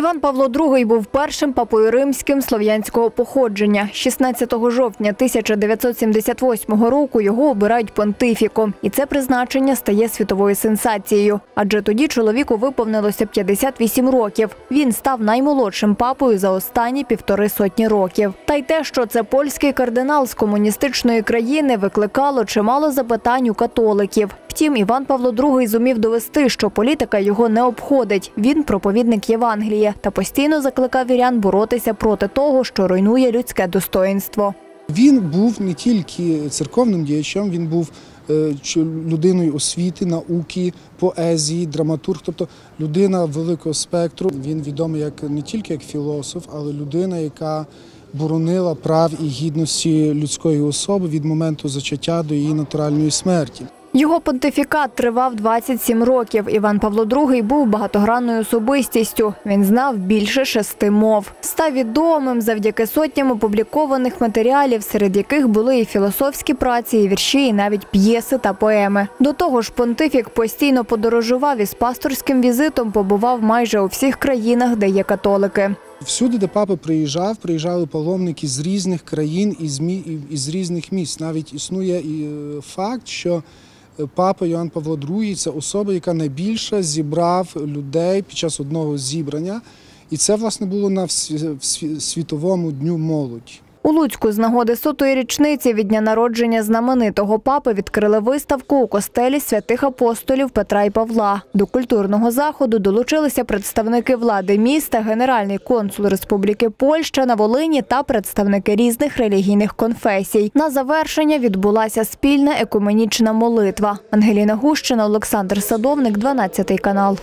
Іван Павло II був першим папою римським слов'янського походження. 16 жовтня 1978 року його обирають понтифіком, і це призначення стає світовою сенсацією. Адже тоді чоловіку виповнилося 58 років. Він став наймолодшим папою за останні півтори сотні років. Та й те, що це польський кардинал з комуністичної країни, викликало чимало запитань у католиків. Втім, Іван Павло II зумів довести, що політика його не обходить. Він проповідник Євангелія та постійно закликав вірян боротися проти того, що руйнує людське достоїнство. Він був не тільки церковним діячем, він був е, людиною освіти, науки, поезії, драматург, тобто людина великого спектру. Він відомий як не тільки як філософ, але людина, яка боронила прав і гідності людської особи від моменту зачаття до її натуральної смерті. Його понтифікат тривав 27 років. Іван Павло II був багатогранною особистістю. Він знав більше шести мов. Став відомим завдяки сотням опублікованих матеріалів, серед яких були і філософські праці, і вірші, і навіть п'єси та поеми. До того ж, понтифік постійно подорожував і з пасторським візитом побував майже у всіх країнах, де є католики. Всюди, де папа приїжджав, приїжджали паломники з різних країн і з, різних міст. Навіть існує і е, факт, що папа Йоанн Павло II – це особа, яка найбільше зібрав людей під час одного зібрання. І це, власне, було на світовому дню молоді. У Луцьку з нагоди сотої річниці від дня народження знаменитого папи відкрили виставку у костелі святих апостолів Петра і Павла. До культурного заходу долучилися представники влади міста, генеральний консул Республіки Польща на Волині та представники різних релігійних конфесій. На завершення відбулася спільна екуменічна молитва. Ангеліна Гущина, Олександр Садовник, 12 канал.